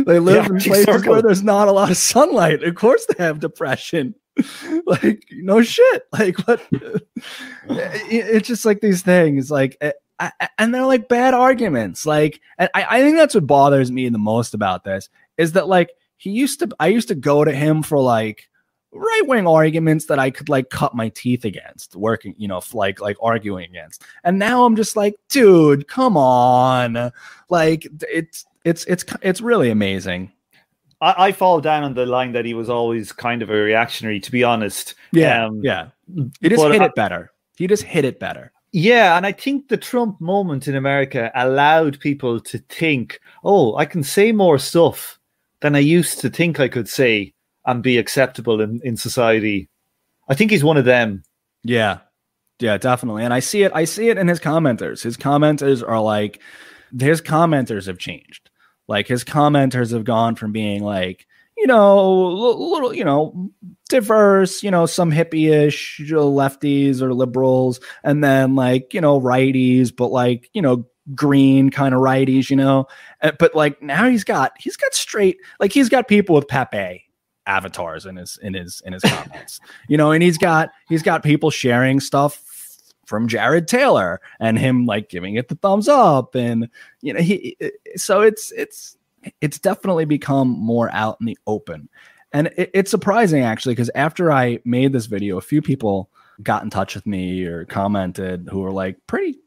They live in places Circle. where there's not a lot of sunlight. Of course, they have depression. like no shit. Like what? it- it's just like these things. Like eh, I, I- and they're like bad arguments. Like, I think that's what bothers me the most about this is that like he used to, I used to go to him for like right wing arguments that I could like cut my teeth against, working, you know, like like arguing against. And now I'm just like, dude, come on, like it's it's it's it's really amazing. I, I fall down on the line that he was always kind of a reactionary, to be honest. Yeah, Um, yeah. He just hit I- it better. He just hit it better. Yeah, and I think the Trump moment in America allowed people to think, oh, I can say more stuff than I used to think I could say and be acceptable in, in society. I think he's one of them. Yeah. Yeah, definitely. And I see it I see it in his commenters. His commenters are like his commenters have changed. Like his commenters have gone from being like, you know, little, you know, diverse, you know, some hippie-ish lefties or liberals, and then like, you know, righties, but like, you know, green kind of righties, you know. Uh, But like now he's got he's got straight like he's got people with Pepe avatars in his in his in his comments you know and he's got he's got people sharing stuff from jared taylor and him like giving it the thumbs up and you know he so it's it's it's definitely become more out in the open. And it, it's surprising actually because after i made this video a few people got in touch with me or commented who were like pretty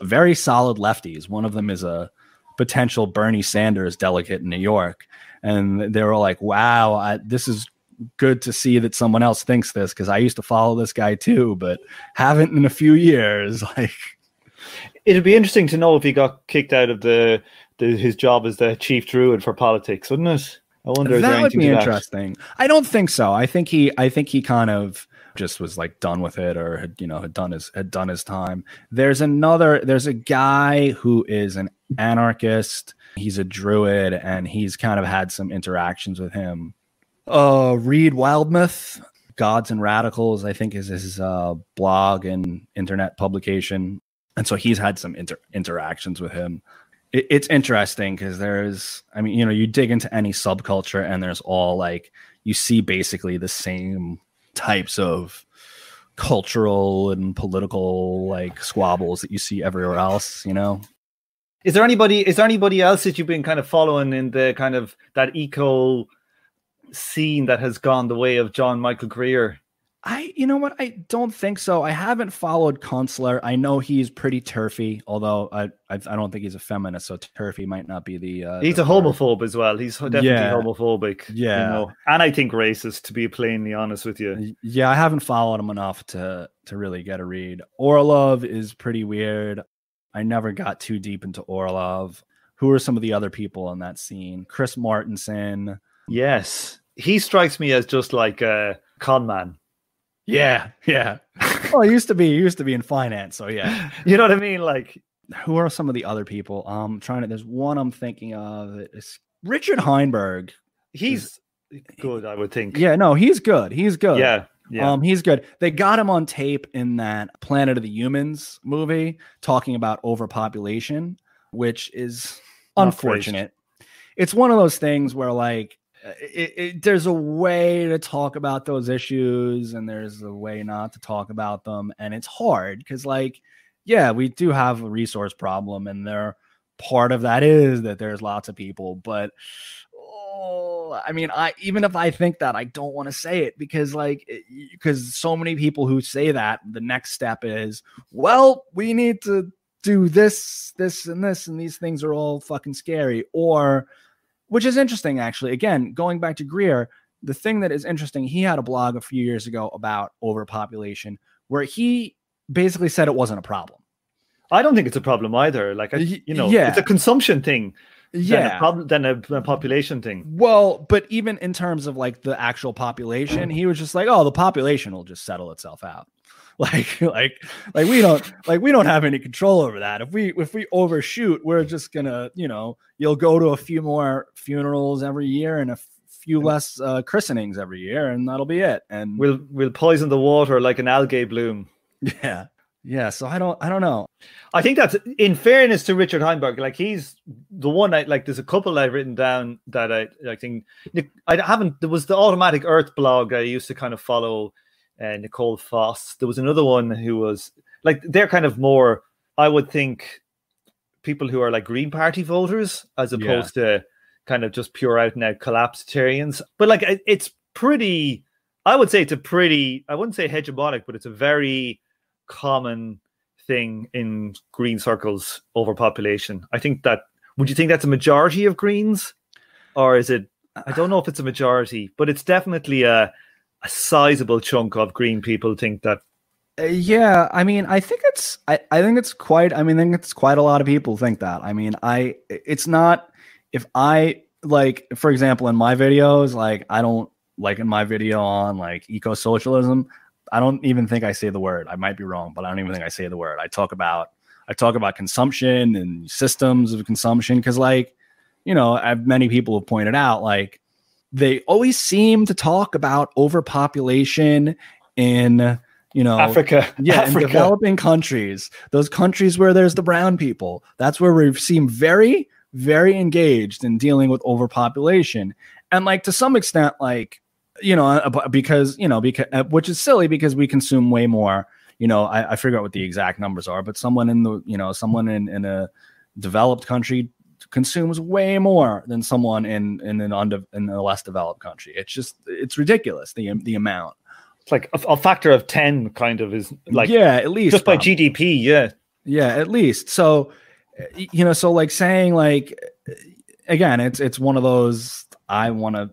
very solid lefties. One of them is a potential bernie sanders delegate in new york. And they were like wow I, this is good to see that someone else thinks this because i used to follow this guy too but haven't in a few years like It'd be interesting to know if he got kicked out of the, the his job as the chief druid for politics, wouldn't it? I wonder. that would be to that? interesting i don't think so i think he i think he kind of just was like done with it or had you know had done his had done his time there's another there's a guy who is an anarchist he's a druid and he's kind of had some interactions with him uh Rhyd Wildermuth gods and radicals i think is his uh blog and internet publication and so he's had some inter- interactions with him it, it's interesting because there's i mean you know you dig into any subculture and there's all like you see basically the same types of cultural and political like squabbles that you see everywhere else you know Is there anybody? Is there anybody else that you've been kind of following in the kind of that eco scene that has gone the way of John Michael Greer? I, you know what? I don't think so. I haven't followed Kunstler. I know he's pretty turfy, although I, I, I don't think he's a feminist, so turfy might not be the. Uh, He's the a word. homophobe as well. He's definitely Yeah. homophobic. Yeah. you know, and I think racist. To be plainly honest with you, Yeah, I haven't followed him enough to to really get a read. Orlov is pretty weird. I never got too deep into Orlov. Who are some of the other people in that scene? Chris Martenson. Yes, he strikes me as just like a con man. Yeah, yeah. well, he used to be he used to be in finance, so yeah. You know what I mean? Like, Who are some of the other people? Um, I'm trying to. There's one I'm thinking of. It's Richard Heinberg. he's good. I would think. Yeah, no, he's good. He's good. yeah, yeah. Um, he's good. They got him on tape in that Planet of the Humans movie talking about overpopulation, which is Not unfortunate. It's one of those things where like it, it, there's a way to talk about those issues and there's a way not to talk about them and it's hard because like yeah we do have a resource problem and there part of that is that there's lots of people but oh, i mean i even if i think that i don't want to say it because like because so many people who say that the next step is well we need to do this this and this and these things are all fucking scary or which is interesting actually again going back to greer the thing that is interesting he had a blog a few years ago about overpopulation where he basically said it wasn't a problem I don't think it's a problem either. Like, I, you know, yeah. it's a consumption thing. than a yeah problem than a, a population thing. well but even in terms of like the actual population he was just like oh the population will just settle itself out like like like we don't like we don't have any control over that if we if we overshoot we're just gonna you know you'll go to a few more funerals every year and a few less uh, christenings every year, and that'll be it. And we'll we'll poison the water like an algae bloom. Yeah, yeah. So I don't I don't know. I think that's in fairness to Richard Heinberg. Like he's the one I like. There's a couple I've written down that I I think I haven't. There was the Automatic Earth blog I used to kind of follow. Uh, Nicole Foss. There was another one who was like they're kind of more. I would think people who are like Green Party voters as opposed yeah. to kind of just pure out and out collapsitarians. But like it's pretty, I would say it's a pretty, I wouldn't say hegemonic, but it's a very common thing in green circles overpopulation. I think that, would you think that's a majority of Greens? Or is it, I don't know if it's a majority, but it's definitely a, a sizable chunk of green people think that uh, yeah, I mean, I think it's I, I think it's quite I mean, I think it's quite a lot of people think that. I mean, I it's not if I like for example in my videos, like I don't like in my video on like eco socialism, I don't even think I say the word. I might be wrong, but I don't even think I say the word. I talk about I talk about consumption and systems of consumption because like, you know, I've, many people have pointed out like they always seem to talk about overpopulation in you know africa. yeah africa. in developing countries. Those countries where there's the brown people. That's where we seem very very engaged in dealing with overpopulation. And like to some extent like you know uh, because you know because uh, which is silly because we consume way more. You know I, I figure out what the exact numbers are but someone in the you know someone in in a developed country consumes way more than someone in in an unde- in a less developed country. It's just it's ridiculous the the amount. It's like a, a, factor of 10 kind of is like yeah at least just by gdp yeah. Yeah at least. So you know so like saying like again it's it's one of those i want to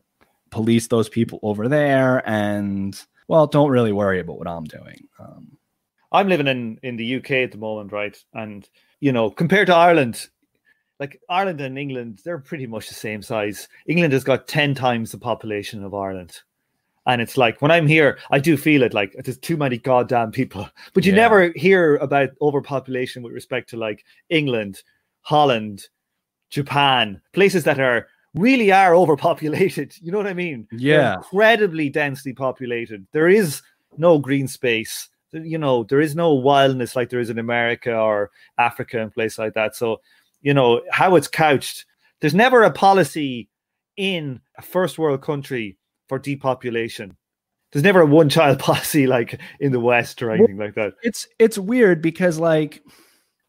police those people over there and well don't really worry about what i'm doing um, i'm living in in the uk at the moment right? And you know compared to ireland like ireland and england they're pretty much the same size england has got 10 times the population of ireland and it's like when I'm here, I do feel it like there's too many goddamn people. But you yeah. never hear about overpopulation with respect to like England, Holland, Japan, places that are really are overpopulated. You know what I mean? Yeah. They're incredibly densely populated. There is no green space. You know, there is no wildness like there is in America or Africa and places like that. So, you know, how it's couched, there's never a policy in a first world country for depopulation. There's never a one child policy like in the West or anything like that. It's it's weird because like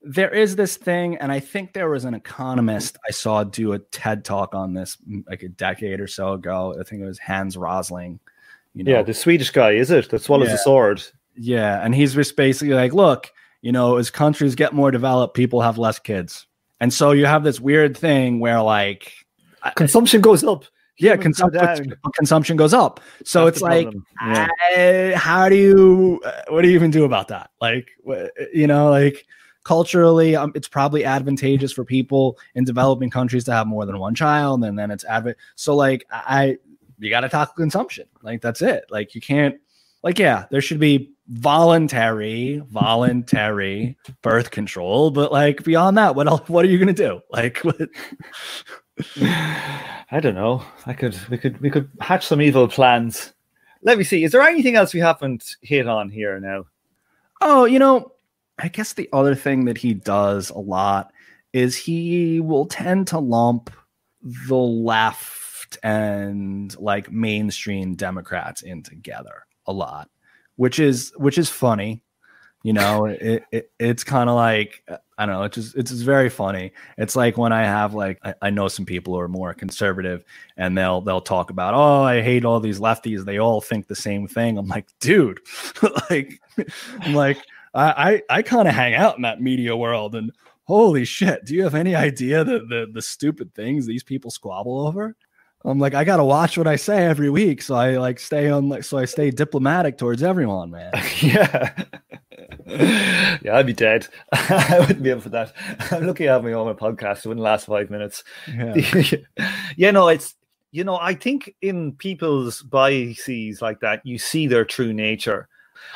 there is this thing, and I think there was an economist I saw do a TED talk on this like a decade or so ago. I think it was Hans Rosling. You know? Yeah, the Swedish guy, is it? That swallows yeah. a sword. Yeah, and he's just basically like, look, you know, as countries get more developed, people have less kids, and so you have this weird thing where like consumption goes up yeah, consumption consumption goes up. So That's it's like, yeah. I, how do you, uh, what do you even do about that? Like, you know, like culturally, um, it's probably advantageous for people in developing countries to have more than one child, and then it's adv. So like, I, you got to tackle consumption. Like that's it. Like you can't, like yeah, there should be voluntary, voluntary birth control, but like beyond that, what else? What are you gonna do? Like what? I don't know. I could we could we could hatch some evil plans. Let me see. Is there anything else we haven't hit on here now? Oh, you know, I guess the other thing that he does a lot is he will tend to lump the left and like mainstream Democrats in together a lot, which is which is funny. You know, it, it it's kind of like I don't know. It's just it's just very funny. It's like when I have like I, I, know some people who are more conservative and they'll they'll talk about oh I hate all these lefties. They all think the same thing. I'm like, dude, like I'm like I I, I kind of hang out in that media world and holy shit, do you have any idea the the the stupid things these people squabble over? I'm like, I gotta watch what I say every week, so I like stay on like so I stay diplomatic towards everyone, man. yeah. yeah, I'd be dead. I wouldn't be able for that. I'm lucky I have my own podcast. It wouldn't last five minutes. Yeah. yeah, no, it's you know, I think in people's biases like that, you see their true nature.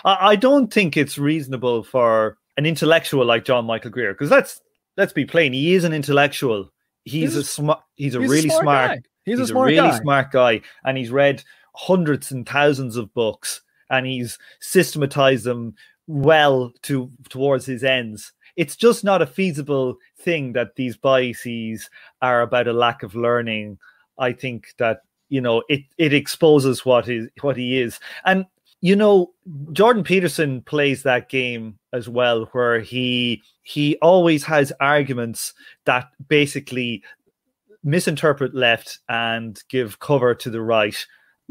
I, I don't think it's reasonable for an intellectual like John Michael Greer, because let's let's be plain, he is an intellectual. He's, he's a smart he's a he's really a smart, smart He's, he's a smart really guy. smart guy, and he's read hundreds and thousands of books, and he's systematized them well to towards his ends. It's just not a feasible thing that these biases are about a lack of learning. I think that you know it it exposes what is what he is, and you know Jordan Peterson plays that game as well, where he he always has arguments that basically misinterpret left and give cover to the right.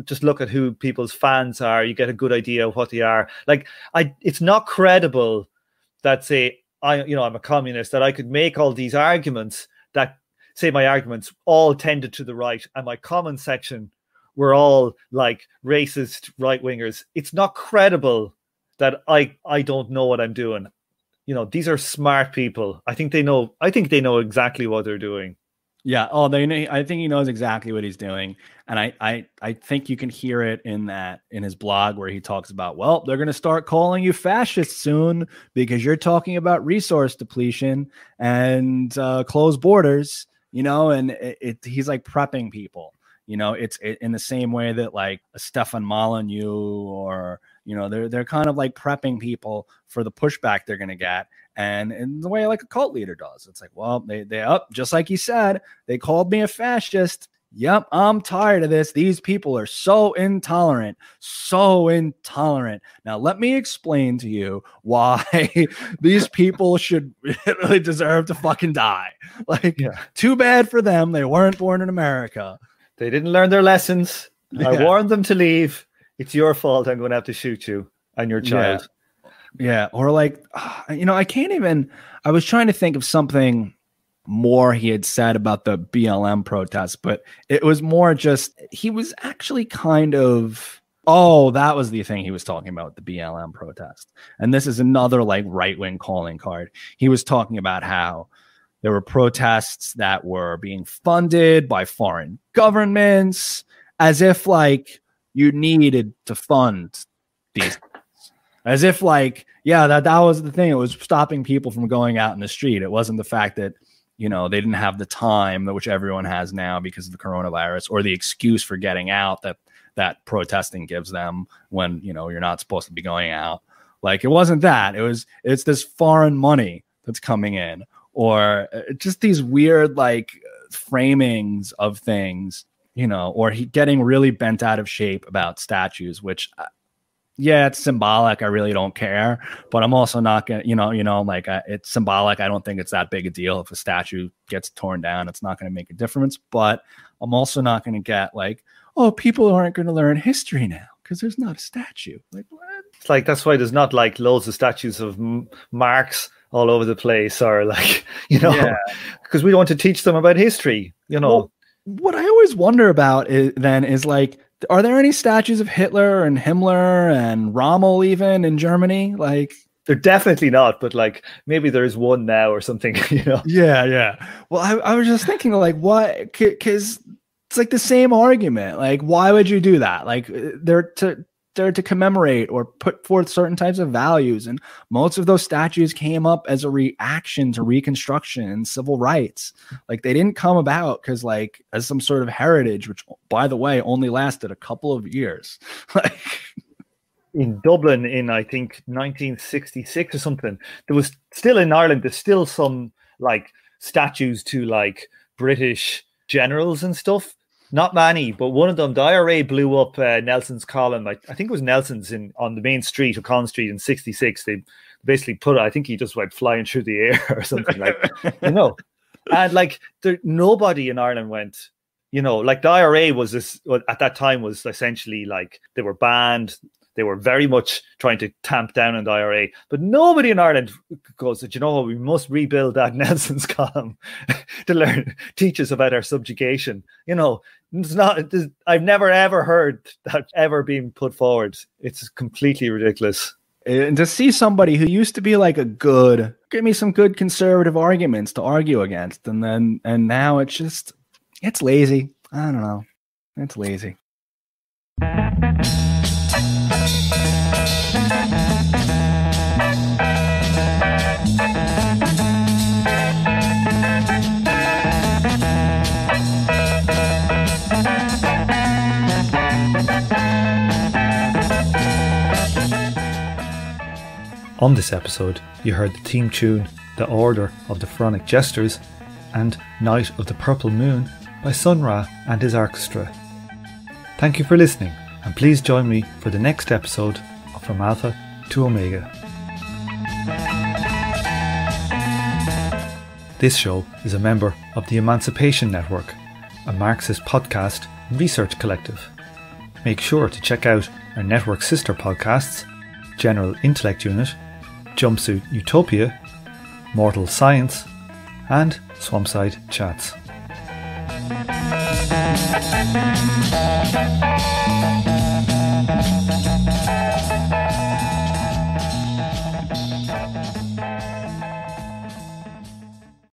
Just look at who people's fans are. You get a good idea of what they are. Like i it's not credible that say i you know i'm a communist that i could make all these arguments that say my arguments all tended to the right and my comment section were all like racist right wingers it's not credible that i i don't know what i'm doing. You know these are smart people. I think they know i think they know exactly what they're doing Yeah. Oh, they. Know, I think he knows exactly what he's doing, and I, I, I think you can hear it in that in his blog where he talks about, well, they're going to start calling you fascist soon because you're talking about resource depletion and uh, closed borders, you know, and it, it, he's like prepping people. You know, it's it, in the same way that like a Stefan Molyneux or you know they're they're kind of like prepping people for the pushback they're going to get and in the way like a cult leader does. It's like well they they up just like you said they called me a fascist. Yep i'm tired of this. These people are so intolerant so intolerant. Now let me explain to you why these people should really deserve to fucking die. Like Yeah. too bad for them. They weren't born in america. They didn't learn their lessons. I warned them to leave. It's your fault. I'm going to have to shoot you and your Yeah. child. Yeah, or like you know, I can't even I was trying to think of something more he had said about the BLM protests, but it was more just he was actually kind of oh, that was the thing he was talking about the BLM protest. And this is another like right-wing calling card. He was talking about how there were protests that were being funded by foreign governments as if like you needed to fund these. As if like yeah that that was the thing. It was stopping people from going out in the street. It wasn't the fact that you know they didn't have the time which everyone has now because of the coronavirus or the excuse for getting out that that protesting gives them when you know you're not supposed to be going out. Like it wasn't that. It was it's this foreign money that's coming in or uh, just these weird like framings of things you know or he getting really bent out of shape about statues which uh, yeah, it's symbolic. I really don't care, but I'm also not gonna, you know, you know, like uh, it's symbolic. I don't think it's that big a deal if a statue gets torn down. It's not going to make a difference. But I'm also not going to get like, oh, people aren't going to learn history now because there's not a statue. Like, what? It's like that's why there's not like loads of statues of M- Marx all over the place, or like you know, Yeah. because we want to teach them about history. You know, Well, what I always wonder about is, then is like, are there any statues of Hitler and Himmler and Rommel even in Germany? Like, they're definitely not. But like maybe there is one now or something. You know, Yeah, yeah. Well, I, I was just thinking, like, what? Because it's like the same argument. Like, why would you do that? Like, uh, they're to they're to commemorate or put forth certain types of values, and most of those statues came up as a reaction to Reconstruction and civil rights. Like, they didn't come about because, like, as some sort of heritage, which, by the way, only lasted a couple of years. like, in Dublin in I think 1966 or something. There was still in Ireland. There's still some like statues to like British generals and stuff. Not many, but one of them, the IRA blew up uh, Nelson's column. I, I think it was Nelson's in on the main street of Collins Street in '66. They basically put it. I think he just went flying through the air or something like you know. And like there, nobody in Ireland went. You know, like the IRA was this at that time was essentially like they were banned. They were very much trying to tamp down on the IRA, but nobody in Ireland goes, "Do you know? We must rebuild that Nelson's column to learn, teach us about our subjugation." You know, it's not. It's, I've never ever heard that ever being put forward. It's completely ridiculous. Eh, and to see somebody who used to be like a good give me some good conservative arguments to argue against and then and now it's just it's lazy i don't know it's lazy On this episode, you heard the theme tune The Order of the Pharaonic Jesters and Night of the Purple Moon by Sun Ra and his orchestra. Thank you for listening, and please join me for the next episode of From Alpha to Omega. This show is a member of the Emancipation Network, a Marxist podcast and research collective. Make sure to check out our network sister podcasts General Intellect Unit, Jumpsuit Utopia, Mortal Science, and Swampside Chats.